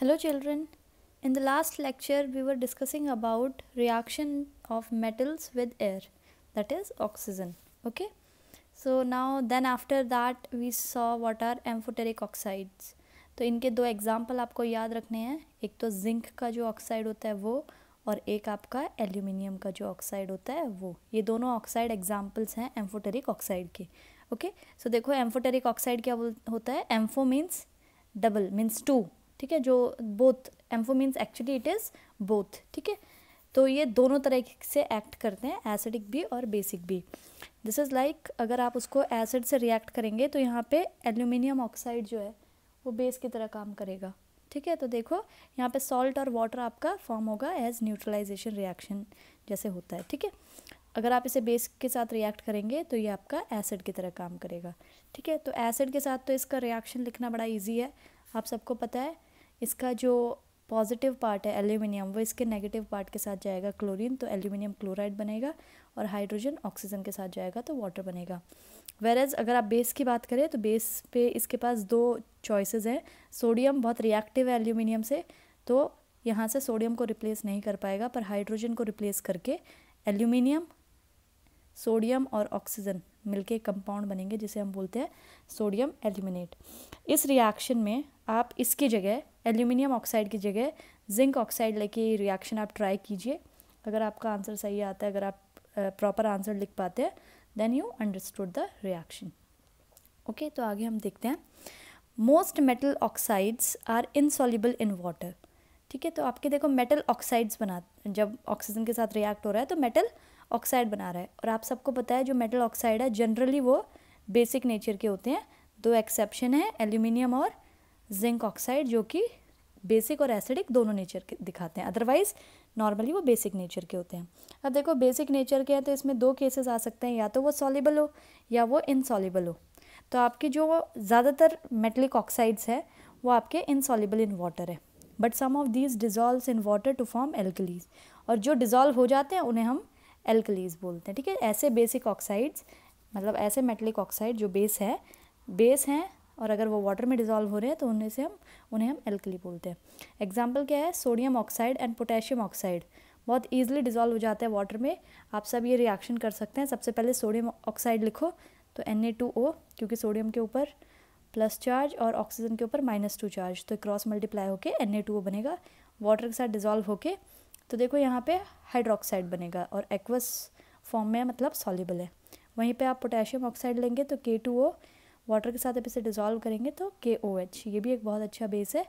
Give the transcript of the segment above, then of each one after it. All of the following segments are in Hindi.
Hello children. In the last lecture we were discussing about reaction of metals with air that is oxygen. Okay. So now then after that we saw what are amphoteric oxides. तो इनके दो एग्ज़ाम्पल आपको याद रखने हैं एक तो जिंक का जो ऑक्साइड होता है वो और एक आपका एल्यूमिनियम का जो ऑक्साइड होता है वो ये दोनों ऑक्साइड एग्जाम्पल्स हैं एम्फोटेरिक ऑक्साइड के ओके सो देखो एम्फोटेरिक ऑक्साइड क्या होता है ampho means double means two ठीक है, जो both ampho means actually it is both ठीक है? तो ये दोनों तरह से एक्ट करते हैं एसिडिक भी और बेसिक भी। दिस इज़ लाइक अगर आप उसको एसिड से रिएक्ट करेंगे तो यहाँ पे एल्यूमिनियम ऑक्साइड जो है, वो बेस की तरह काम करेगा। ठीक है तो देखो, यहाँ पे सॉल्ट और वाटर आपका फॉर्म होगा एज न्यूट्रलाइजेशन रिएक्शन जैसे होता है, ठीक है? अगर आप इसे बेस के साथ रिएक्ट करेंगे तो ये आपका एसिड की तरह काम करेगा। ठीक है तो एसिड के साथ तो इसका रिएक्शन लिखना बड़ा ईजी है। आप सबको पता है इसका जो पॉजिटिव पार्ट है एल्यूमिनियम, वो इसके नेगेटिव पार्ट के साथ जाएगा क्लोरीन तो एल्यूमिनियम क्लोराइड बनेगा और हाइड्रोजन ऑक्सीजन के साथ जाएगा तो वाटर बनेगा। वेरेज अगर आप बेस की बात करें तो बेस पे इसके पास दो चॉइसेस हैं सोडियम बहुत रिएक्टिव है एल्यूमिनियम से तो यहाँ से सोडियम को रिप्लेस नहीं कर पाएगा, पर हाइड्रोजन को रिप्लेस करके एल्यूमिनियम सोडियम और ऑक्सीजन, मिलके कंपाउंड बनेंगे जिसे हम बोलते हैं सोडियम एल्यूमिनेट। इस रिएक्शन में आप इसकी जगह एल्यूमिनियम ऑक्साइड की जगह जिंक ऑक्साइड लेके रिएक्शन आप ट्राई कीजिए। अगर आपका आंसर सही आता है, अगर आप प्रॉपर आंसर लिख पाते हैं then you understood the reaction okay तो आगे हम देखते हैं। Most metal oxides are insoluble in water ठीक है तो आपके देखो मेटल ऑक्साइड्स बना, जब ऑक्सीजन के साथ रिएक्ट हो रहा है तो मेटल ऑक्साइड बना रहा है। और आप सबको पता है जो मेटल ऑक्साइड है जनरली वो बेसिक नेचर के होते हैं। दो एक्सेप्शन है एल्यूमिनियम और जिंक ऑक्साइड जो कि बेसिक और एसिडिक दोनों नेचर के दिखाते हैं। अदरवाइज़ नॉर्मली वो बेसिक नेचर के होते हैं। अब देखो बेसिक नेचर के हैं तो इसमें दो केसेस आ सकते हैं। या तो वो सॉलिबल हो, या वो इनसॉलिबल हो। तो आपके जो ज़्यादातर मेटलिक ऑक्साइड्स है, वो आपके इनसॉलिबल इन वाटर है। But some of these dissolve in water to form alkalis और जो डिजॉल्व हो जाते हैं, उन्हें हम एल्कलीज बोलते हैं, ठीक है? ऐसे बेसिक ऑक्साइड्स मतलब ऐसे मेटलिक ऑक्साइड जो बेस है बेस हैं और अगर वो वाटर में डिज़ोल्व हो रहे हैं तो उनमें से हम, उन्हें हम एल्कली बोलते हैं। एग्ज़ाम्पल क्या है? Sodium oxide and potassium oxide बहुत ईजिली डिज़ोल्व हो जाता है वाटर में। आप सब ये रिएक्शन कर सकते हैं। सबसे पहले सोडियम ऑक्साइड लिखो तो एन क्योंकि सोडियम के ऊपर प्लस चार्ज और ऑक्सीजन के ऊपर माइनस टू चार्ज तो क्रॉस मल्टीप्लाई होके एन बनेगा। वाटर के साथ डिज़ोल्व होके तो देखो यहाँ पे हाइड्रोक्साइड बनेगा और एक्वस फॉर्म में मतलब सॉल्युबल है। वहीं पे आप पोटेशियम ऑक्साइड लेंगे तो के टू ओ वाटर के साथ अब इसे डिज़ोल्व करेंगे तो के ओ एच ये भी एक बहुत अच्छा बेस है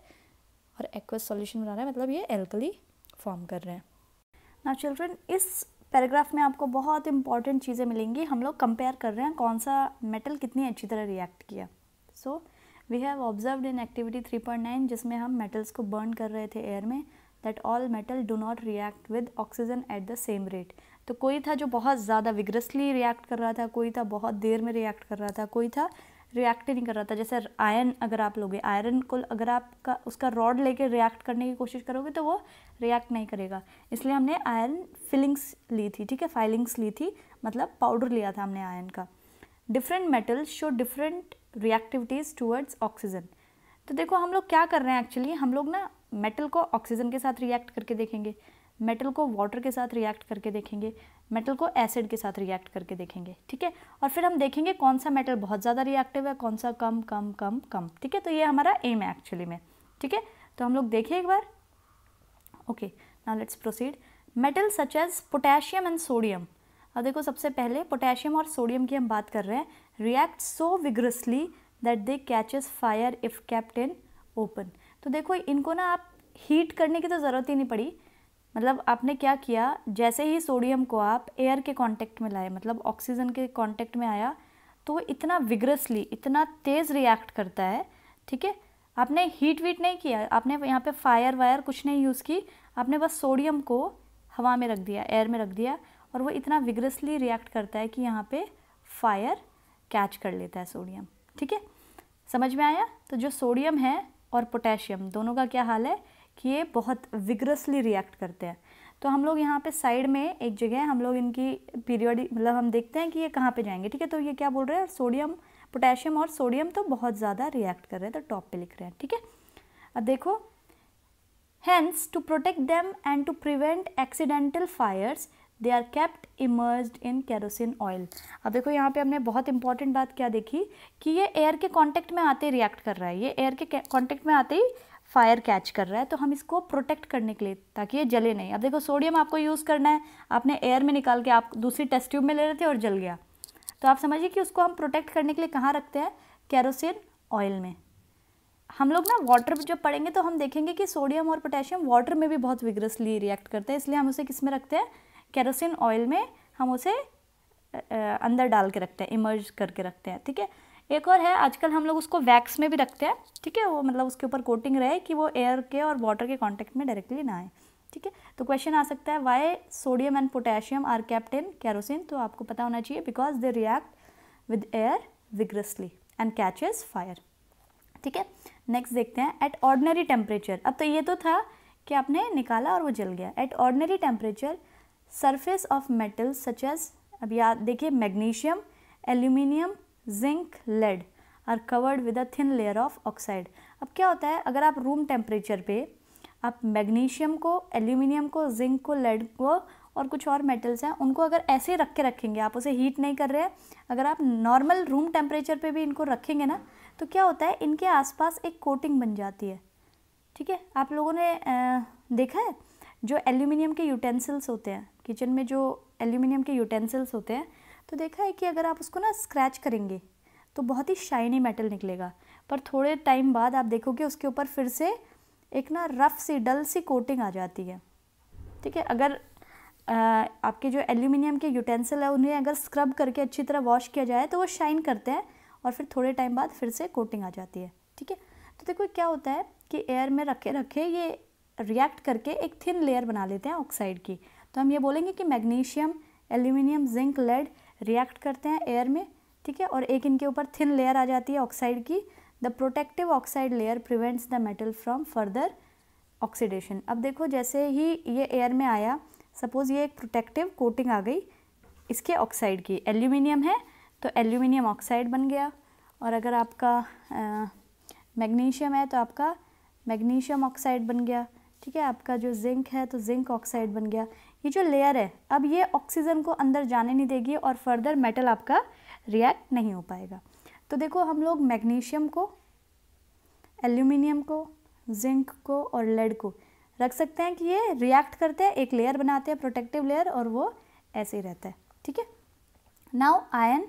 और एक्वस सॉल्यूशन बना रहा है मतलब ये एल्कली फॉर्म कर रहे हैं। ना चिल्ड्रन इस पैराग्राफ में आपको बहुत इंपॉर्टेंट चीज़ें मिलेंगी। हम लोग कंपेयर कर रहे हैं कौन सा मेटल कितनी अच्छी तरह रिएक्ट किया। So we have observe in activity 3.9 जिसमें हम मेटल्स को बर्न कर रहे थे एयर में। That all metal do not react with oxygen at the same rate तो कोई था जो बहुत ज़्यादा विग्रसली रिएक्ट कर रहा था, कोई था बहुत देर में रिएक्ट कर रहा था, कोई था रिएक्ट ही नहीं कर रहा था। जैसे आयरन अगर आप लोगे आयरन को अगर आपका, उसका रॉड लेके रिएक्ट करने की कोशिश करोगे तो वो रिएक्ट नहीं करेगा। इसलिए हमने आयरन फिलिंग्स ली थी, ठीक है? फाइलिंग्स ली थी मतलब पाउडर लिया था हमने आयरन का। Different metals show different reactivities towards oxygen तो देखो, हम लोग क्या कर रहे हैं एक्चुअली हम लोग ना मेटल को ऑक्सीजन के साथ रिएक्ट करके देखेंगे मेटल को वाटर के साथ रिएक्ट करके देखेंगे मेटल को एसिड के साथ रिएक्ट करके देखेंगे, ठीक है? और फिर हम देखेंगे कौन सा मेटल बहुत ज़्यादा रिएक्टिव है, कौन सा कम कम कम कम, ठीक है? तो ये हमारा एम है एक्चुअली में, ठीक है? तो हम लोग देखें एक बार। Okay now let's proceed metal such as potassium and sodium अब देखो, सबसे पहले पोटेशियम और सोडियम की हम बात कर रहे हैं react so vigorously that they catches fire if kept in open तो देखो, इनको ना आप हीट करने की तो ज़रूरत ही नहीं पड़ी। मतलब आपने क्या किया? जैसे ही सोडियम को आप एयर के कांटेक्ट में लाए मतलब ऑक्सीजन के कांटेक्ट में आया तो वो इतना विग्रसली इतना तेज़ रिएक्ट करता है, ठीक है? आपने हीट वीट नहीं किया, आपने यहाँ पे फायर वायर कुछ नहीं यूज़ की, आपने बस सोडियम को हवा में रख दिया एयर में रख दिया, और वो इतना विग्रसली रिएक्ट करता है कि यहाँ पे फायर कैच कर लेता है सोडियम ठीक है? समझ में आया? तो जो सोडियम है और पोटेशियम दोनों का क्या हाल है? कि ये बहुत विग्रसली रिएक्ट करते हैं। तो हम लोग यहाँ पे साइड में एक जगह हम लोग इनकी पीरियडिक मतलब हम देखते हैं कि ये कहाँ पे जाएँगे ठीक है? तो ये क्या बोल रहे हैं? सोडियम पोटेशियम और सोडियम तो बहुत ज़्यादा रिएक्ट कर रहे हैं तो टॉप पे लिख रहे हैं ठीक है? अब देखो। Hence, to protect them and to prevent accidental fires, they are kept immerse in kerosene oil. अब देखो, यहाँ पे हमने बहुत इंपॉर्टेंट बात क्या देखी कि ये एयर के कॉन्टेक्ट में आते ही रिएक्ट कर रहा है। ये एयर के कॉन्टेक्ट में आते ही फायर कैच कर रहा है। तो हम इसको प्रोटेक्ट करने के लिए ताकि ये जले नहीं। अब देखो सोडियम आपको यूज़ करना है। आपने एयर में निकाल के आप दूसरी टेस्ट ट्यूब में ले रहे थे और जल गया। तो आप समझिए कि उसको हम प्रोटेक्ट करने के लिए कहाँ रखते हैं? कैरोसिन ऑयल में। हम लोग ना वाटर जब पढ़ेंगे तो हम देखेंगे कि सोडियम और पोटेशियम वाटर में भी बहुत विग्रसली रिएक्ट करते हैं। इसलिए हम उसे किसमें रखते हैं? केरोसिन ऑयल में हम उसे अंदर डाल के रखते हैं इमर्ज करके रखते हैं, ठीक है? एक और है, आजकल हम लोग उसको वैक्स में भी रखते हैं, ठीक है? वो मतलब उसके ऊपर कोटिंग रहे कि वो एयर के और वाटर के कांटेक्ट में डायरेक्टली ना आए, ठीक है? तो क्वेश्चन आ सकता है why sodium and potassium are kept in kerosene तो आपको पता होना चाहिए because they react with air vigorously and catches fire ठीक है? नेक्स्ट देखते हैं एट ऑर्डनरी टेम्परेचर अब तो ये तो था कि आपने निकाला और वो जल गया at ordinary temperature surface of metal as अब याद देखिए magnesium aluminium zinc lead are covered with a thin layer of oxide अब क्या होता है अगर आप रूम टेम्परेचर पे आप मैग्नीशियम को एल्यूमिनियम को जिंक को लेड को और कुछ और मेटल्स हैं उनको अगर ऐसे रख के रखेंगे आप उसे हीट नहीं कर रहे हैं अगर आप नॉर्मल रूम टेम्परेचर पे भी इनको रखेंगे ना तो क्या होता है इनके आसपास एक कोटिंग बन जाती है। ठीक है? आप लोगों ने आ, देखा है? जो एल्यूमिनियम के यूटेंसिल्स होते हैं किचन में जो एल्यूमिनियम के यूटेंसिल्स होते हैं तो देखा है कि अगर आप उसको ना स्क्रैच करेंगे तो बहुत ही शाइनी मेटल निकलेगा। पर थोड़े टाइम बाद आप देखोगे उसके ऊपर फिर से एक ना रफ सी डल सी कोटिंग आ जाती है। ठीक है अगर आ, आपके जो एल्यूमिनियम के यूटेंसिल है उन्हें अगर स्क्रब करके अच्छी तरह वॉश किया जाए तो वो शाइन करते हैं और फिर थोड़े टाइम बाद फिर से कोटिंग आ जाती है। ठीक है तो देखो क्या होता है कि एयर में रखे रखे ये रिएक्ट करके एक थिन लेयर बना लेते हैं ऑक्साइड की। तो हम ये बोलेंगे कि magnesium, aluminium, zinc, lead react करते हैं एयर में, ठीक है? और एक इनके ऊपर थिन लेयर आ जाती है ऑक्साइड की। The protective oxide layer prevents the metal from further oxidation अब देखो, जैसे ही ये एयर में आया सपोज़ ये एक प्रोटेक्टिव कोटिंग आ गई इसके ऑक्साइड की। एल्यूमिनियम है तो एल्यूमिनियम ऑक्साइड बन गया। और अगर आपका मैग्नीशियम है तो आपका मैग्नीशियम ऑक्साइड बन गया। ठीक है? आपका जो जिंक है तो जिंक ऑक्साइड बन गया। ये जो लेयर है, अब ये ऑक्सीजन को अंदर जाने नहीं देगी और फर्दर मेटल आपका रिएक्ट नहीं हो पाएगा। तो देखो हम लोग मैग्नीशियम को एल्यूमिनियम को जिंक को और लेड को रख सकते हैं कि ये रिएक्ट करते हैं, एक लेयर बनाते हैं प्रोटेक्टिव लेयर और वो ऐसे ही रहता है, ठीक है? Now iron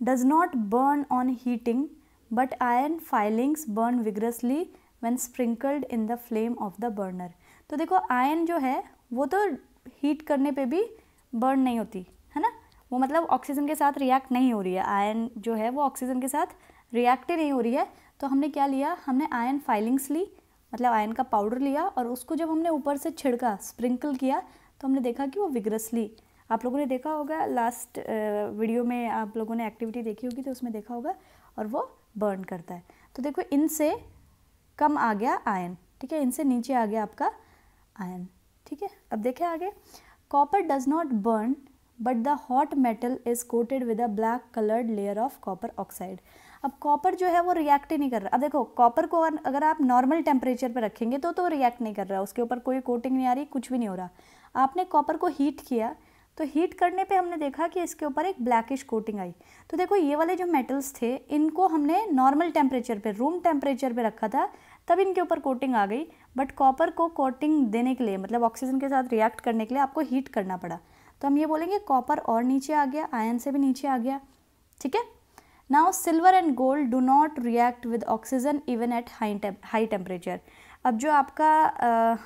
does not burn on heating but iron filings burn vigorously when sprinkled in the flame of the burner तो देखो आयन जो है, वो तो हीट करने पे भी बर्न नहीं होती, है ना? वो मतलब ऑक्सीजन के साथ रिएक्ट नहीं हो रही है आयन जो है वो ऑक्सीजन के साथ रिएक्ट ही नहीं हो रही है। तो हमने क्या लिया? हमने आयन फाइलिंग्स ली मतलब आयन का पाउडर लिया और उसको जब हमने ऊपर से छिड़का स्प्रिंकल किया तो हमने देखा कि वो विग्रसली आप लोगों ने देखा होगा लास्ट वीडियो में आप लोगों ने एक्टिविटी देखी होगी तो उसमें देखा होगा और वो बर्न करता है। तो देखो, इनसे कम आ गया आयन ठीक है? इनसे नीचे आ गया आपका आयन ठीक है? अब देखें आगे। Copper does not burn but the hot metal is coated with a black coloured layer of copper oxide अब कॉपर जो है वो रिएक्ट ही नहीं कर रहा। अब देखो कॉपर को अगर आप नॉर्मल टेम्परेचर पर रखेंगे तो तो रिएक्ट नहीं कर रहा। उसके ऊपर कोई कोटिंग नहीं आ रही, कुछ भी नहीं हो रहा। आपने कॉपर को हीट किया तो हीट करने पे हमने देखा कि इसके ऊपर एक ब्लैकिश कोटिंग आई। तो देखो, ये वाले जो मेटल्स थे, इनको हमने नॉर्मल टेम्परेचर पे रूम टेम्परेचर पे रखा था, तब इनके ऊपर कोटिंग आ गई। बट कॉपर को कोटिंग देने के लिए मतलब ऑक्सीजन के साथ रिएक्ट करने के लिए आपको हीट करना पड़ा। तो हम ये बोलेंगे कॉपर और नीचे आ गया आयन से भी नीचे आ गया, ठीक है? Now silver and gold do not react with oxygen even at high high temperature अब जो आपका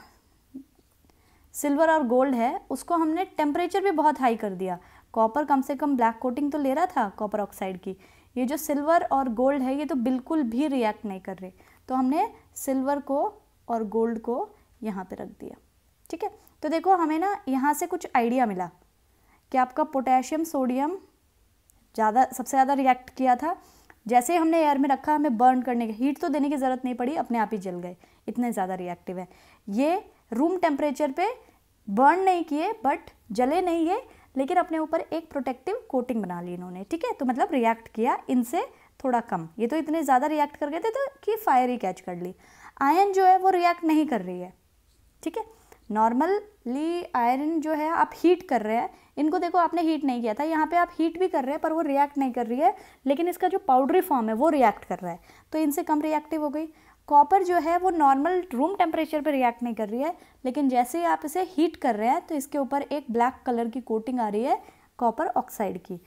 सिल्वर और गोल्ड है, उसको हमने टेम्परेचर भी बहुत हाई कर दिया। कॉपर कम से कम ब्लैक कोटिंग तो ले रहा था कॉपर ऑक्साइड की। ये जो सिल्वर और गोल्ड है, ये तो बिल्कुल भी रिएक्ट नहीं कर रहे। तो हमने सिल्वर को और गोल्ड को यहाँ पे रख दिया। ठीक है? तो देखो, हमें ना यहाँ से कुछ आइडिया मिला कि आपका पोटेशियम, सोडियम ज़्यादा, सबसे ज़्यादा रिएक्ट किया था। जैसे ही हमने एयर में रखा, हमें बर्न करने की हीट तो देने की ज़रूरत नहीं पड़ी, अपने आप ही जल गए। इतने ज़्यादा रिएक्टिव है। ये रूम टेम्परेचर पे बर्न नहीं किए बट जले नहीं है लेकिन अपने ऊपर एक प्रोटेक्टिव कोटिंग बना ली इन्होंने। ठीक है? तो मतलब रिएक्ट किया, इनसे थोड़ा कम। ये तो इतने ज़्यादा रिएक्ट कर गए थे तो कि फायर ही कैच कर ली। आयन जो है वो रिएक्ट नहीं कर रही है। ठीक है? नॉर्मली आयरन जो है आप हीट कर रहे हैं। इनको देखो, आपने हीट नहीं किया था। यहाँ पे आप हीट भी कर रहे हैं, पर वो रिएक्ट नहीं कर रही है। लेकिन इसका जो पाउडरी फॉर्म है, वो रिएक्ट कर रहा है। तो इनसे कम रिएक्टिव हो गई। कॉपर जो है, वो नॉर्मल रूम टेम्परेचर पर रिएक्ट नहीं कर रही है। लेकिन जैसे ही आप इसे हीट कर रहे हैं तो इसके ऊपर एक ब्लैक कलर की कोटिंग आ रही है कॉपर ऑक्साइड की।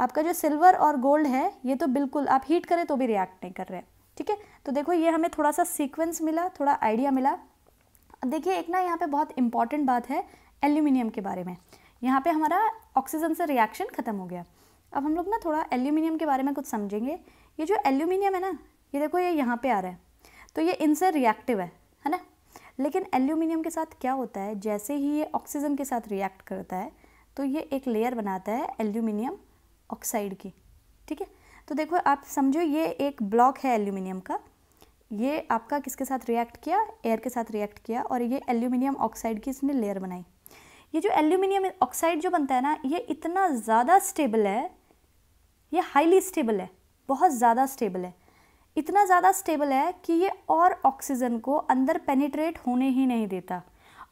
आपका जो सिल्वर और गोल्ड है, ये तो बिल्कुल आप हीट करें तो भी रिएक्ट नहीं कर रहे हैं। ठीक है? तो देखो, ये हमें थोड़ा सा सीक्वेंस मिला, थोड़ा आइडिया मिला। देखिए, एक ना यहाँ पे बहुत इंपॉर्टेंट बात है एल्यूमिनियम के बारे में। यहाँ पे हमारा ऑक्सीजन से रिएक्शन ख़त्म हो गया। अब हम लोग ना थोड़ा एल्यूमिनियम के बारे में कुछ समझेंगे। ये जो एल्यूमिनियम है ना, ये देखो, ये यहाँ पे आ रहा है। तो ये इनसे रिएक्टिव है है ना? लेकिन एल्यूमिनियम के साथ क्या होता है? जैसे ही ये ऑक्सीजन के साथ रिएक्ट करता है तो ये एक लेयर बनाता है एल्यूमिनियम ऑक्साइड की। ठीक है? तो देखो, आप समझो ये एक ब्लॉक है एल्यूमिनियम का। ये आपका किसके साथ रिएक्ट किया? एयर के साथ रिएक्ट किया और ये एल्यूमिनियम ऑक्साइड की इसने लेयर बनाई। ये जो एल्यूमिनियम ऑक्साइड जो बनता है ना, ये इतना ज़्यादा स्टेबल है, ये हाईली स्टेबल है, बहुत ज़्यादा स्टेबल है। इतना ज़्यादा स्टेबल है कि ये और ऑक्सीजन को अंदर पेनिट्रेट होने ही नहीं देता।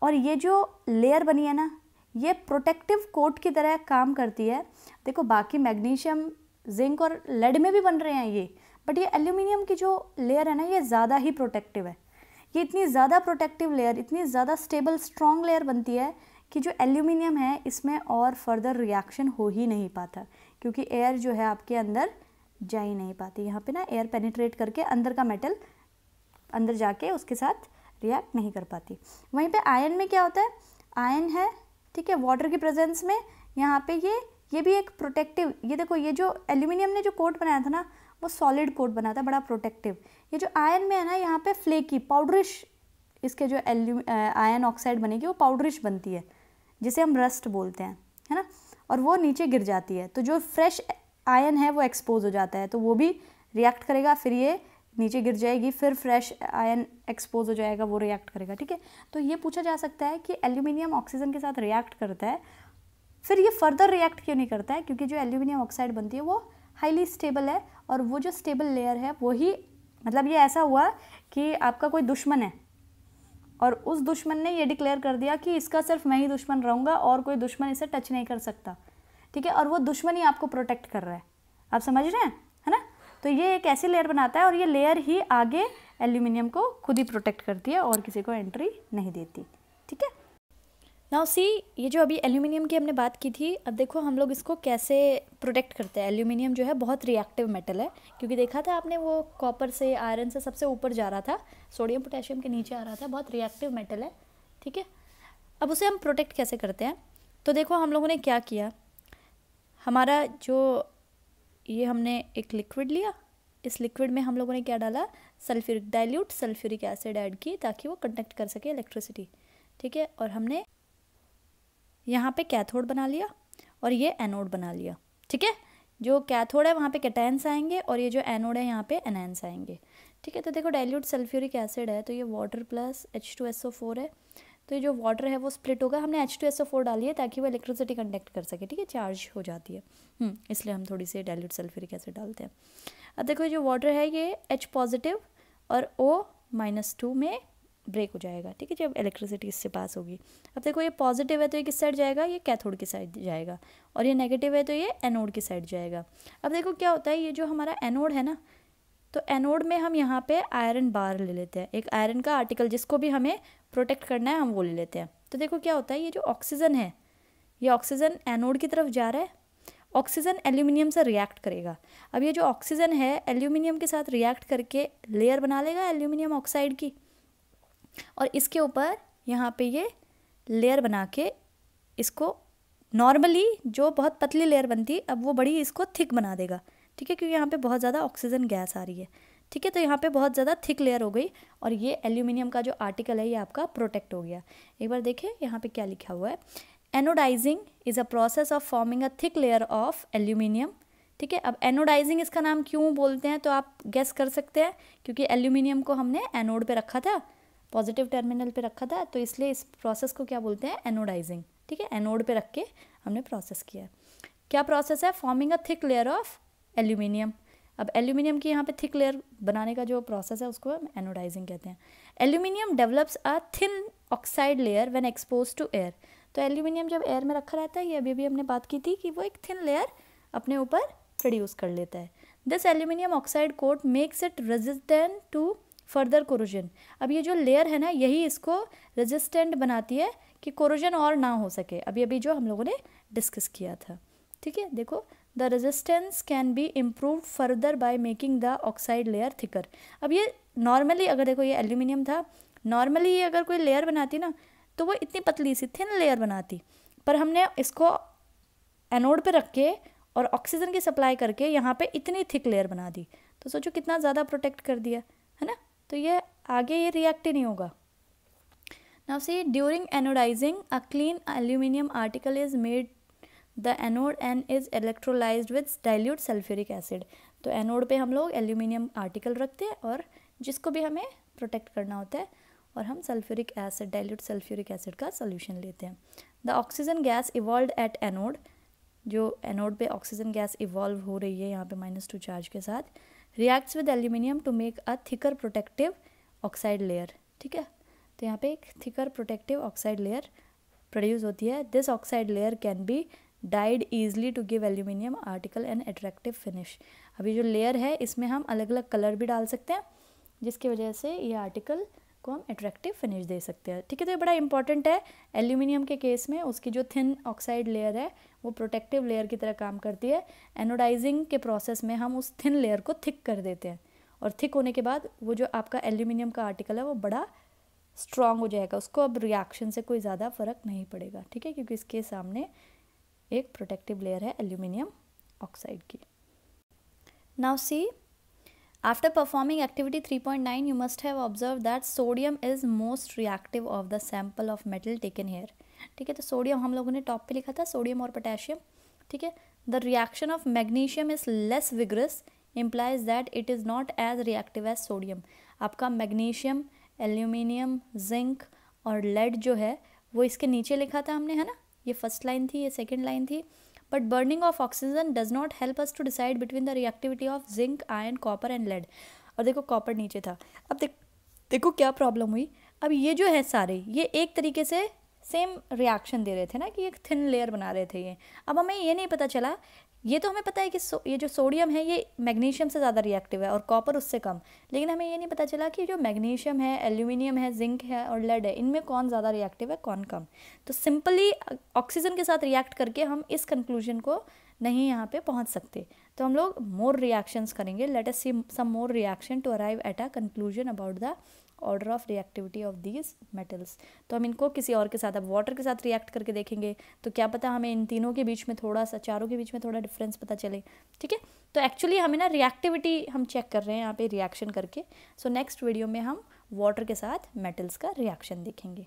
और ये जो लेयर बनी है ना, ये प्रोटेक्टिव कोट की तरह काम करती है। देखो, बाकी मैग्नीशियम जिंक और लेड में भी बन रहे हैं ये बट ये एल्यूमिनियम की जो लेयर है ना, ये ज़्यादा ही प्रोटेक्टिव है। ये इतनी ज़्यादा प्रोटेक्टिव लेयर इतनी ज़्यादा स्टेबल स्ट्रॉन्ग लेयर बनती है कि जो एल्यूमिनियम है, इसमें और फर्दर रिएक्शन हो ही नहीं पाता, क्योंकि एयर जो है आपके अंदर जा ही नहीं पाती। यहाँ पे ना एयर पेनिट्रेट करके अंदर का मेटल अंदर जाके उसके साथ रिएक्ट नहीं कर पाती। वहीं पे आयन में क्या होता है? आयन है, ठीक है वाटर की प्रेजेंस में यहाँ पे ये ये भी एक प्रोटेक्टिव ये देखो, ये जो एल्यूमिनियम ने जो कोट बनाया था ना, वो सॉलिड कोट बना था, बड़ा प्रोटेक्टिव ये जो आयन में है ना, यहाँ पे फ्लेकी पाउडरिश इसके जो एल्यू आयन ऑक्साइड बनेगी, वो पाउडरिश बनती है, जिसे हम रस्ट बोलते हैं, है ना? और वो नीचे गिर जाती है तो जो फ्रेश आयन है, वो एक्सपोज हो जाता है तो वो भी रिएक्ट करेगा, फिर ये नीचे गिर जाएगी, फिर फ्रेश आयन एक्सपोज हो जाएगा, वो रिएक्ट करेगा, ठीक है? तो ये पूछा जा सकता है कि एल्यूमिनियम ऑक्सीजन के साथ रिएक्ट करता है फिर ये फर्दर रिएक्ट क्यों नहीं करता है? क्योंकि जो एल्यूमिनियम ऑक्साइड बनती है वो हाईली स्टेबल है और वो जो स्टेबल लेयर है, वही मतलब ये ऐसा हुआ कि आपका कोई दुश्मन है और उस दुश्मन ने ये डिक्लेयर कर दिया कि इसका सिर्फ़ मैं ही दुश्मन रहूँगा और कोई दुश्मन इसे टच नहीं कर सकता। ठीक है? और वो दुश्मन ही आपको प्रोटेक्ट कर रहा है। आप समझ रहे हैं? है ना? तो ये एक ऐसी लेयर बनाता है और ये लेयर ही आगे एल्यूमिनियम को खुद ही प्रोटेक्ट करती है और किसी को एंट्री नहीं देती। ठीक है? नाउ सी ये जो अभी एल्यूमिनियम की हमने बात की थी, अब देखो हम लोग इसको कैसे प्रोटेक्ट करते हैं। एल्यूमिनियम जो है बहुत रिएक्टिव मेटल है, क्योंकि देखा था आपने वो कॉपर से आयरन से सबसे ऊपर जा रहा था सोडियम पोटेशियम के नीचे आ रहा था, बहुत रिएक्टिव मेटल है, ठीक है? अब उसे हम प्रोटेक्ट कैसे करते हैं? तो देखो हम लोगों ने क्या किया? हमारा जो ये हमने एक लिक्विड लिया, इस लिक्विड में हम लोगों ने क्या डाला? Sulphuric dilute sulphuric acid add की ताकि वो कंडक्ट कर सके इलेक्ट्रिसिटी ठीक है? और हमने यहाँ पे कैथोड बना लिया और ये एनोड बना लिया ठीक है? जो कैथोड है वहाँ पे कैटाइंस आएँगे और ये जो एनोड है यहाँ पे एनएंस आएँगे ठीक है? तो देखो डाइल्यूट सल्फ्यूरिक एसिड है तो ये water plus H two S O four है तो ये जो वाटर है वो स्प्लिट होगा। हमने H two S O four डाली है ताकि वो इलेक्ट्रिसिटी कंडक्ट कर सके ठीक है? चार्ज हो जाती है। हम्म, इसलिए हम थोड़ी सी डाइल्यूट सल्फ्यूरिक एसिड डालते हैं। अब देखो ये जो वाटर है ये एच पॉजिटिव और ओ माइनस टू में ब्रेक हो जाएगा, ठीक है, जब इलेक्ट्रिसिटी इससे पास होगी। अब देखो ये पॉजिटिव है तो ये किस साइड जाएगा? ये कैथोड की साइड जाएगा और ये नेगेटिव है तो ये एनोड की साइड जाएगा। अब देखो क्या होता है, ये जो हमारा एनोड है ना तो एनोड में हम यहाँ पे आयरन बार ले लेते हैं। एक आयरन का आर्टिकल जिसको भी हमें प्रोटेक्ट करना है, हम वो ले लेते हैं। तो देखो क्या होता है, ये जो ऑक्सीजन है, ये ऑक्सीजन एनोड की तरफ़ जा रहा है। ऑक्सीजन एल्यूमिनियम से रिएक्ट करेगा। अब ये जो ऑक्सीजन है एल्यूमिनियम के साथ रिएक्ट करके लेयर बना लेगा एल्यूमिनियम ऑक्साइड की। और इसके ऊपर यहाँ पे ये लेयर बना के इसको नॉर्मली जो बहुत पतली लेयर बनती अब वो बड़ी इसको थिक बना देगा। ठीक है? क्योंकि यहाँ पे बहुत ज़्यादा ऑक्सीजन गैस आ रही है। ठीक है? तो यहाँ पे बहुत ज़्यादा थिक लेयर हो गई और ये एल्यूमिनियम का जो आर्टिकल है, ये आपका प्रोटेक्ट हो गया। एक बार देखिए यहाँ पे क्या लिखा हुआ है। Anodising is a process of forming a thick layer of aluminium ठीक है? अब एनोडाइजिंग इसका नाम क्यों बोलते हैं? तो आप गेस कर सकते हैं, क्योंकि एल्यूमिनियम को हमने एनोड पे रखा था। पॉजिटिव टर्मिनल पे रखा था तो इसलिए इस प्रोसेस को क्या बोलते हैं? एनोडाइजिंग ठीक है? एनोड पे रख के हमने प्रोसेस किया है। क्या प्रोसेस है? Forming a thick layer of aluminium अब एल्यूमिनियम की यहाँ पे थिक लेयर बनाने का जो प्रोसेस है, उसको हम एनोडाइजिंग कहते हैं। Aluminium develops a thin oxide layer when expose to air तो एल्यूमिनियम जब एयर में रखा रहता है, ये अभी अभी हमने बात की थी कि वो एक थिन लेयर अपने ऊपर प्रोड्यूस कर लेता है। This aluminium oxide coat makes it resistant to further corrosion. अब ये जो लेयर है ना, यही इसको रेजिस्टेंट बनाती है कि कोरोजन और ना हो सके। अभी अभी जो हम लोगों ने डिस्कस किया था। ठीक है? देखो the resistance can be improve further by making the oxide layer thicker अब ये नॉर्मली अगर देखो, ये एल्यूमिनियम था नॉर्मली ये अगर कोई लेयर बनाती ना तो वो इतनी पतली सी थिन लेयर बनाती। पर हमने इसको एनोड पे रख के और ऑक्सीजन की सप्लाई करके यहाँ पे इतनी थिक लेयर बना दी। तो सोचो कितना ज़्यादा प्रोटेक्ट कर दिया। तो ये आगे ये रिएक्ट ही नहीं होगा। Now see during anodising a clean aluminium article is made the anode and is electrolyse with dilute sulphuric acid तो एनोड पे हम लोग एल्यूमिनियम आर्टिकल रखते हैं और जिसको भी हमें प्रोटेक्ट करना होता है, और हम sulphuric acid dilute sulphuric acid का सोल्यूशन लेते हैं। The oxygen gas evolve at anode जो एनोड पे ऑक्सीजन गैस इवॉल्व हो रही है, यहाँ पे माइनस टू चार्ज के साथ reacts with aluminium to make a thicker protective oxide layer ठीक है? तो यहाँ पे एक thicker protective oxide layer produce होती है। This oxide layer can be dyed easily to give aluminium article and attractive finish अभी जो लेयर है, इसमें हम अलग अलग कलर भी डाल सकते हैं, जिसकी वजह से ये आर्टिकल को हम अट्रैक्टिव फिनिश दे सकते हैं। ठीक है तो ये बड़ा इंपॉर्टेंट है। एल्यूमिनियम के केस में उसकी जो थिन ऑक्साइड लेयर है, वो प्रोटेक्टिव लेयर की तरह काम करती है। एनोडाइजिंग के प्रोसेस में हम उस थिन लेयर को थिक कर देते हैं। और थिक होने के बाद वो जो आपका एल्यूमिनियम का आर्टिकल है, वो बड़ा स्ट्रांग हो जाएगा। उसको अब रिएक्शन से कोई ज़्यादा फ़र्क नहीं पड़ेगा। ठीक है, क्योंकि इसके सामने एक प्रोटेक्टिव लेयर है एल्यूमिनियम ऑक्साइड की। Now see After performing activity 3.9, you must have observed that sodium is most reactive of the sample of metal taken here. ठीक है तो सोडियम हम लोगों ने टॉप पे लिखा था सोडियम और पोटेशियम ठीक है the reaction of magnesium is less vigorous implies that it is not as reactive as sodium आपका मैग्नीशियम एल्यूमिनियम जिंक और लेड जो है वो इसके नीचे लिखा था हमने है ना? ये फ़र्स्ट लाइन थी ये सेकेंड लाइन थी। But burning of oxygen does not help us to decide between the reactivity of zinc iron copper and lead और देखो कॉपर नीचे था। अब देख, देखो क्या प्रॉब्लम हुई। अब ये जो है सारे, ये एक तरीके से सेम रिएक्शन दे रहे थे ना कि एक थिन लेयर बना रहे थे ये। अब हमें ये नहीं पता चला ये तो हमें पता है कि ये जो सोडियम है, ये मैग्नीशियम से ज़्यादा रिएक्टिव है और कॉपर उससे कम। लेकिन हमें ये नहीं पता चला कि जो मैग्नीशियम है एल्यूमिनियम है जिंक है और लेड है, इनमें कौन ज़्यादा रिएक्टिव है, कौन कम? तो सिंपली ऑक्सीजन के साथ रिएक्ट करके हम इस कंक्लूजन को नहीं यहाँ पे पहुँच सकते। तो हम लोग मोर रिएक्शंस करेंगे। Let us see some more reaction to arrive at a conclusion about the order of reactivity of these metals तो हम इनको किसी और के साथ, अब वाटर के साथ रिएक्ट करके देखेंगे तो क्या पता हमें इन तीनों के बीच में थोड़ा सा, चारों के बीच में थोड़ा डिफरेंस पता चले, ठीक है? तो एक्चुअली हमें ना रिएक्टिविटी हम चेक कर रहे हैं यहाँ पे रिएक्शन करके। सो नेक्स्ट वीडियो में हम वाटर के साथ मेटल्स का रिएक्शन देखेंगे।